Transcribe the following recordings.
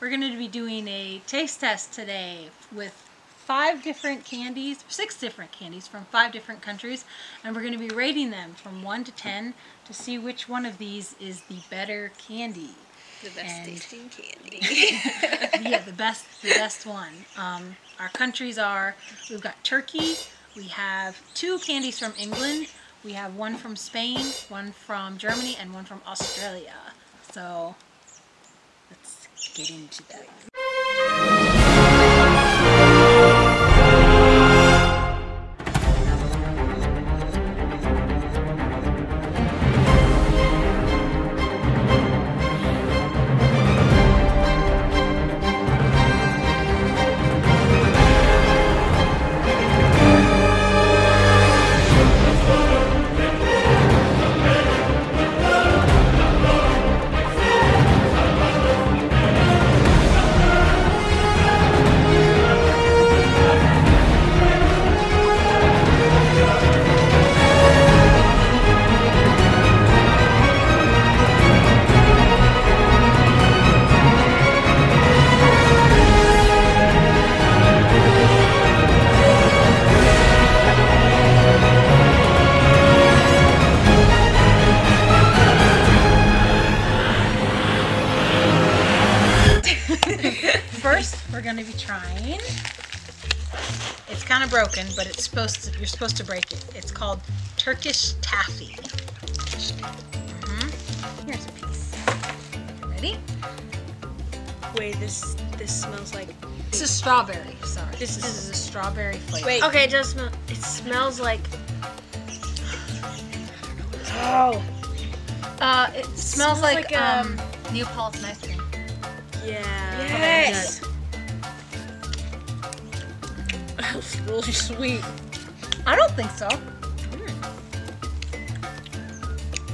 we're going to be doing a taste test today with five different candies, six different candies from five different countries, and we're going to be rating them from 1 to 10 to see which one of these is the better candy. The best And- tasting candy. yeah, the best, the best one. Um, our countries are we've got Turkey, we have two candies from England, we have one from Spain, one from Germany, and one from Australia. So let's get into that. Going to be trying. It's kind of broken, but it's supposed to. You're supposed to break it. It's called Turkish taffy. hmm Here's a piece. Ready? Wait, this this smells like. This is strawberry. Sorry. This This, is- is a strawberry flavor. Wait. Okay, it does smell. It smells like. Oh. Uh, it smells, Smells like, like, um, Neapolitan ice cream. Yeah. Yes. That's really sweet. I don't think so.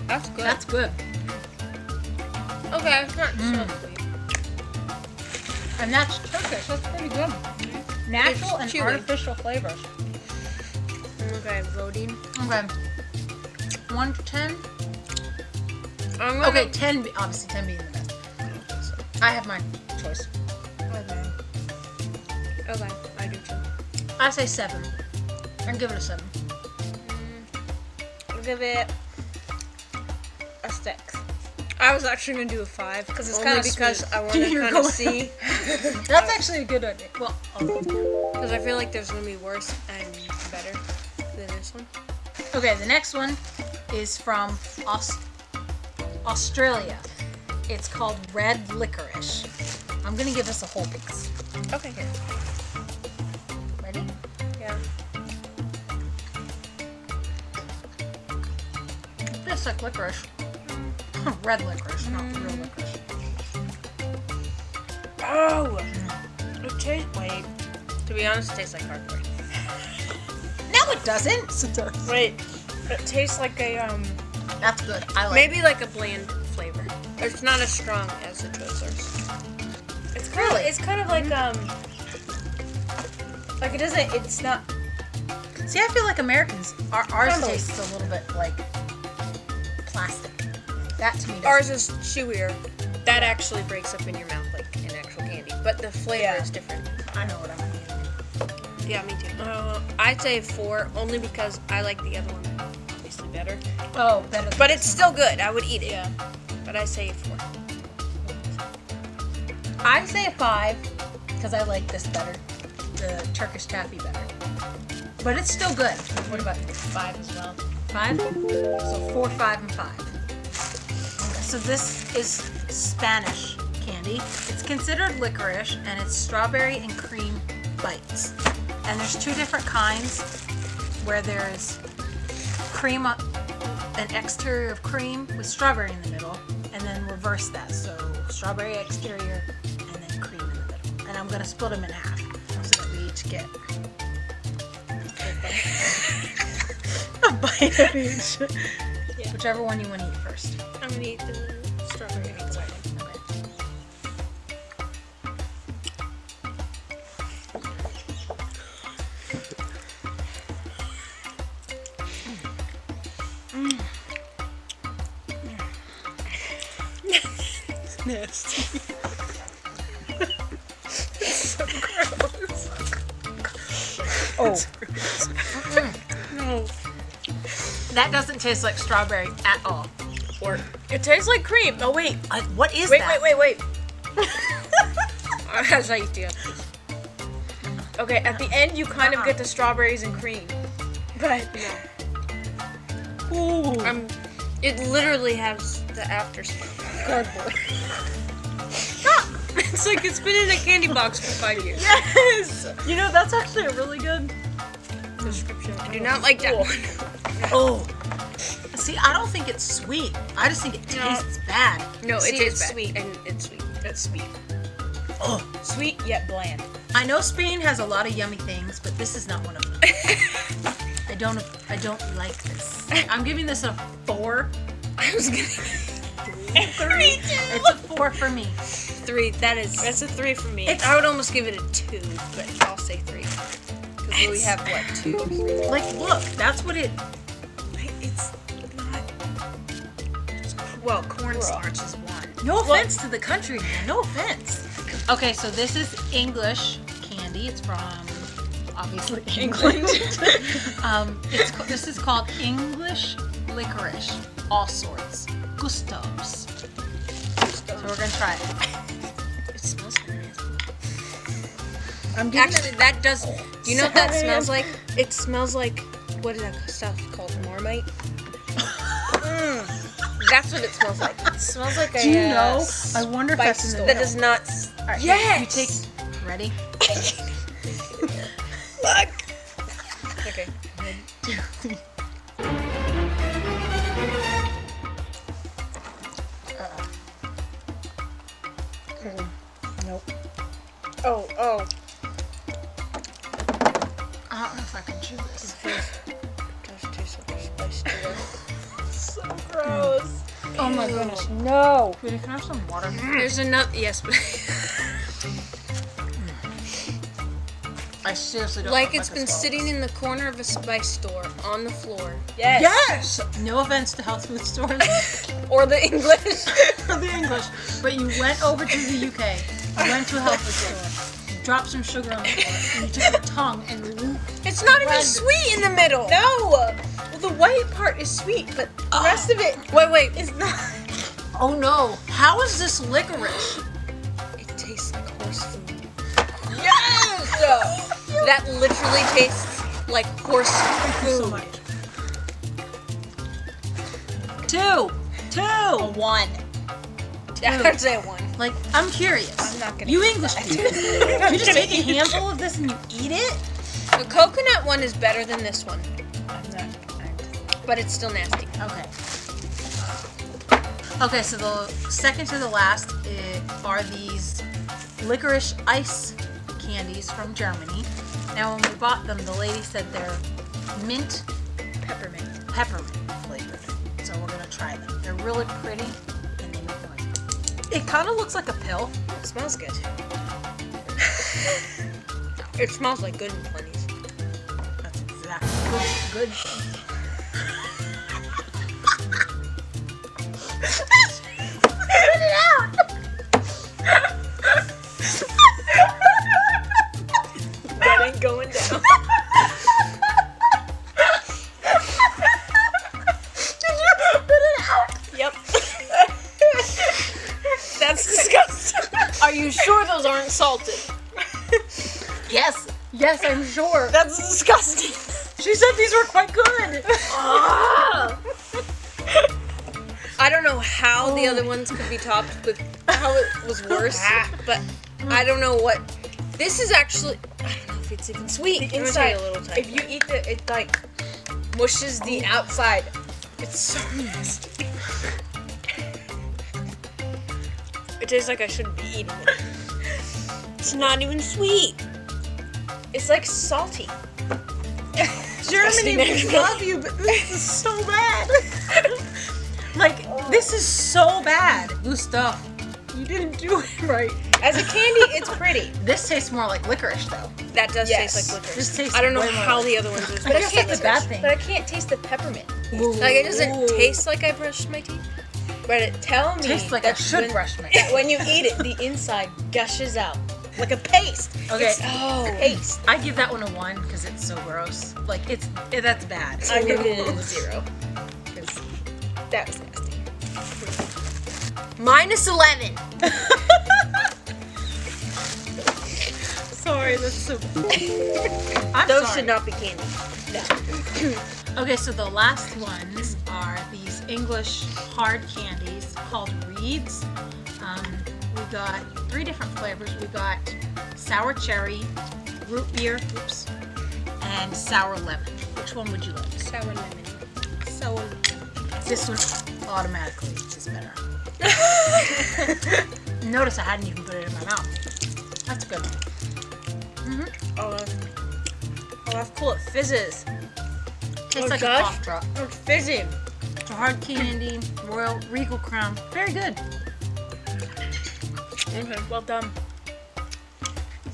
That's good. That's good. okay. It's not Mm. so sweet. And that's Turkish. That's pretty good. Natural and chewy. artificial flavors. Okay, voting. Okay. One to ten. I'm gonna, Okay, ten. Obviously, ten being the best. I have my choice. Okay. Okay, I do too. I say seven. And give it a seven. I'll give it a six. I was actually gonna do a five oh, because it's kind of because sweet. I want to kind of see That's actually a good idea. Well, oh. because I feel like there's gonna be worse and better than this one. okay. The next one is from Aus- Australia. It's called red licorice. I'm gonna give this a whole piece. Okay. Here. Tastes like licorice. red licorice, not real licorice. Oh. It tastes. Wait. To be honest, it tastes like cardboard. No, it doesn't. It does. Wait. It tastes like a um. That's good. I like. Maybe like a bland flavor. It's not as strong as the Twizzlers. It's kind Really? of it's kind of like um like it doesn't it's not See, I feel like Americans, our, ours tastes a little bit like. That to me. ours is chewier. That actually breaks up in your mouth like an actual candy, but the flavor Yeah. is different. I know what I'm eating. Yeah, me too. Uh, I'd say four only because I like the other one obviously better. Oh, better. Than But it's still good. I would eat it. yeah. But I say four. I say a five because I like this better, the Turkish taffy better. But it's still good. What about you? Five as well. Five. So four, five, and five. So this is Spanish candy. It's considered licorice, and it's strawberry and cream bites. And there's two different kinds, where there's cream, uh, an exterior of cream with strawberry in the middle, and then reverse that. So strawberry exterior, and then cream in the middle. And I'm gonna split them in half so that we each get a bite of each. Yeah. Whichever one you want to eat first. I'm gonna eat the Nasty. so gross. Oh, No. that doesn't taste like strawberry at all. Or it tastes like cream. Oh wait. Uh, what is Wait, that? wait, wait, wait. As I used to have these. Okay, at the end you kind Uh-uh. of get the strawberries and cream. But no. Ooh. Um it literally has the after cardboard. it's like it's been in a candy box for five years. yes. You know that's actually a really good. Description. I do not like that one. Oh. See, I don't think it's sweet. I just think it No. tastes bad. No, See, it tastes it's sweet and it's sweet. It's sweet. Oh. Sweet yet bland. I know Spain has a lot of yummy things, but this is not one of them. I don't. I don't like this. I'm giving this a four. I was gonna Three. It's a four for me. three. That is that's a three for me. It's- I would almost give it a two, but I'll say three. Because we have what two? Three. Like, look, that's what it. It's not. Well, cornstarch is one. No offense to the country, man. No offense. Okay, so this is English candy. It's from obviously England. um, it's this is called English licorice, all sorts, Gustavs. So we're gonna try it. It smells nasty. I'm Actually, that does. Do you know what that smells like? It smells like what is that stuff called? Marmite. Mm, that's what it smells like. It smells like a. Do you uh, know? I wonder if that's in the that does not. All right, you- yes. You take. Ready? Look. Nope. Oh, oh. I don't know if I can chew this. It Does taste like a spice to it. So gross. Oh my goodness. No. Can I have some water? There's enough. Yes, but I seriously don't. like it's been sitting in the corner of a spice store on the floor. Yes. Yes. No offense to health food stores Or the English. or the English, but you went over to the UK. You went to a health food store. You dropped some sugar on the floor, and you took your tongue and It's not even sweet in the middle. No! Well, the white part is sweet, but the ah. rest of it Wait, wait. is not. oh no! How is this licorice? It tastes like horse food. Yes! That literally tastes like horse So food. much. Two, two. one. I'd say one. Like I'm curious. I'm not gonna You English that. people. You just take a handful of this and you eat it? The coconut one is better than this one, I'm not. I'm but it's still nasty. Okay. Okay, so the second to the last are these licorice ice candies from Germany. Now, when we bought them, the lady said they're mint peppermint. peppermint flavored. So we're gonna try them. They're really pretty and they make noise. It kind of looks like a pill. It smells good. it smells like good and plenty's. That's exactly good. Good. Yes, I'm sure. That's disgusting. She said these were quite good. Ah. I don't know how the other ones could be topped with how it was worse, ah. but I don't know what. This is actually. I don't know if it's even sweet. The inside, a little tiny if you eat it, it like mushes the oh. outside. It's so nasty. It tastes like I shouldn't be eating it. It's not even sweet. It's like salty. Germany, we love you, but this is so bad. like, this is so bad. Gustav, you didn't do it right. As a candy, it's pretty. This tastes more like licorice, though. That does Yes. taste like licorice. This tastes I don't know how the other ones are. I supposed to that's taste. a bad thing. But I can't taste the peppermint. Like it doesn't Ooh. taste like I brushed my teeth. Reddit, tell me Tastes like I should when, brush my that when you eat it, the inside gushes out like a paste. Okay. It's Oh. paste. I give that one a one because it's so gross. Like it's eh, that's bad. I give it a zero. 'cause That was nasty. Minus 11. Sorry, that's so. I'm Those sorry. should not be candy. Okay, so the last ones are these English hard candies called Reeds. Um, we got three different flavors. We got sour cherry, root beer, oops, and sour lemon. Which one would you like? Sour lemon. Sour. lemon. This one automatically is better. Notice I hadn't even put it in my mouth. That's good. Mm-hmm. Oh, that's, oh, that's cool. It fizzes. Tastes Oh, like gosh. a cough drop. It's fizzy. It's a hard candy, Royal Regal Crown. Very good. Mm-hmm. Okay, well done.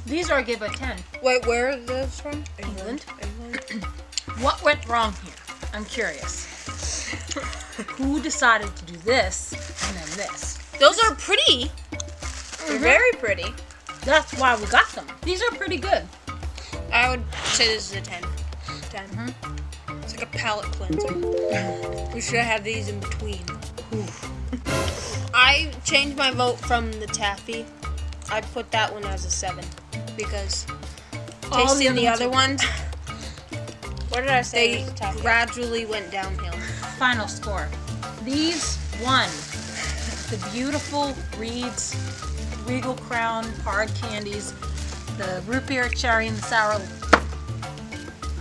These are give a 10. Wait, where are those from? England. England. What went wrong here? I'm curious. Who decided to do this and then this? Those are pretty. They're mm-hmm. very pretty. That's why we got them. These are pretty good. I would say this is a 10. 10. Mm-hmm. It's like a palate cleanser. we should have these in between. I changed my vote from the taffy. I'd put that one as a 7 because All the tasting the other other ones, What did I say? they gradually went downhill. Final score. These won. The beautiful Reeds, Regal Crown, hard candies, the root beer, cherry, and the sour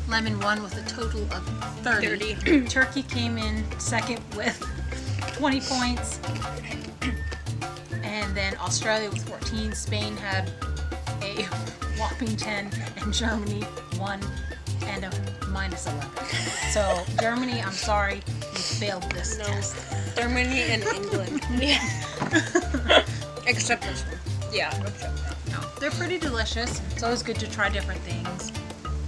lemon won with a total of 30. Turkey came in second with 20 points. And then Australia with 14. Spain had a whopping 10. And Germany 1 and a minus 11. So, Germany, I'm sorry, you failed this No. test. Germany and England. yeah. Except this one. Yeah. No, they're pretty delicious. It's always good to try different things.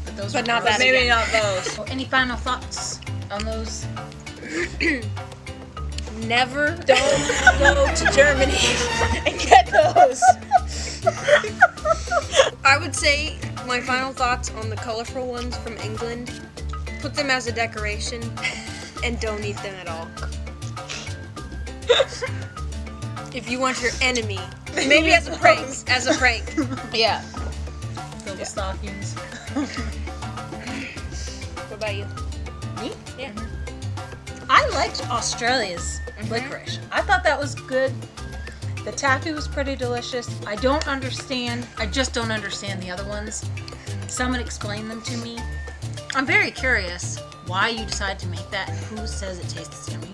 But those But were not gross. that Maybe again. not those. So any final thoughts on those? Never Don't go to Germany and get those. I would say my final thoughts on the colorful ones from England. Put them as a decoration and don't eat them at all. if you want your enemy, maybe as a prank, as a prank. Yeah. Fill the stockings. What about you? Me? Yeah. Mm-hmm. I liked Australia's licorice. I thought that was good. The taffy was pretty delicious. I don't understand. I just don't understand the other ones. Someone explain them to me. I'm very curious why you decided to make that. Who says it tastes yummy?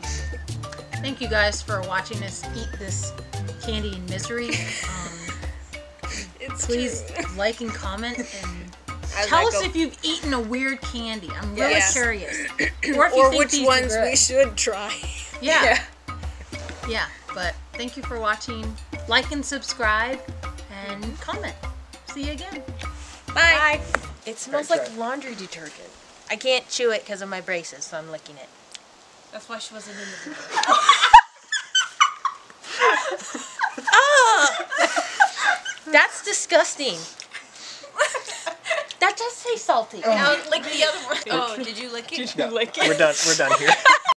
Thank you guys for watching us eat this candy in misery. Um, It's please true. like and comment and As tell I us if you've eaten a weird candy. I'm really Yes. curious. Or if you or think which ones good. we should try. Yeah. yeah. Yeah, but thank you for watching. Like and subscribe and comment. See you again. Bye. It smells Very like laundry detergent. I can't chew it because of my braces, so I'm licking it. That's why she wasn't in the video. Oh! That's disgusting. that does taste salty. Oh. Now lick the other one. Oh, did you lick it? No, we're done. We're done here.